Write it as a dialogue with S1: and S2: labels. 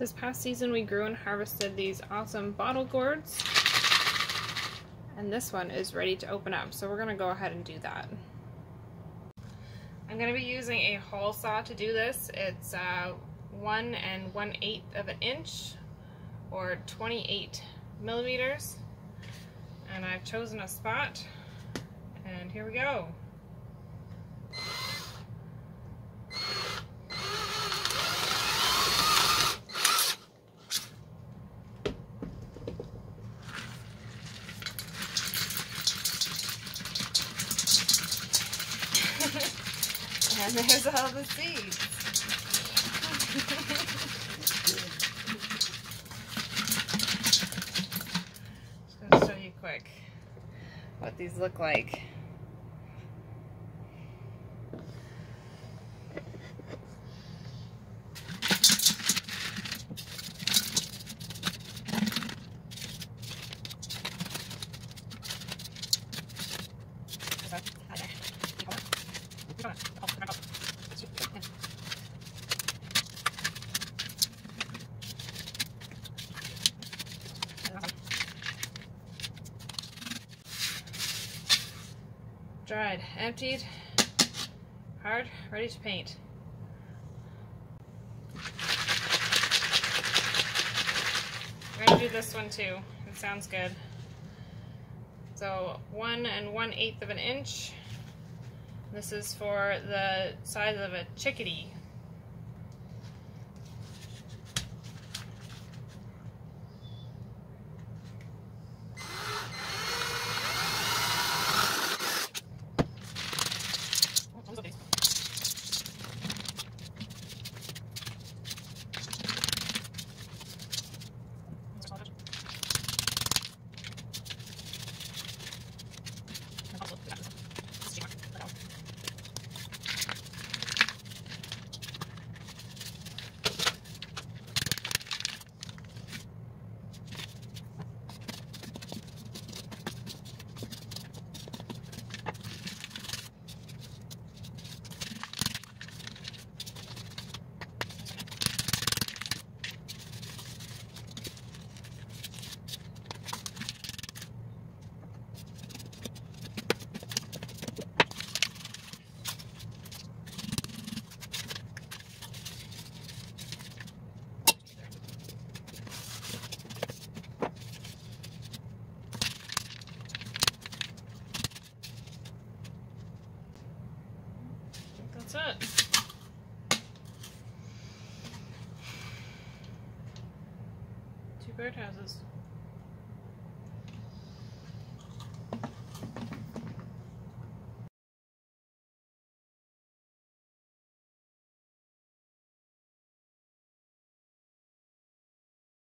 S1: This past season we grew and harvested these awesome bottle gourds. And this one is ready to open up, so we're gonna go ahead and do that. I'm gonna be using a hole saw to do this. It's uh, one and one eighth of an inch or 28 millimeters. And I've chosen a spot and here we go. And there's all the seeds. Just gonna show you quick what these look like. Dried, emptied, hard, ready to paint. We're gonna do this one too. It sounds good. So one and one eighth of an inch. This is for the size of a chickadee. That's it. Two birdhouses.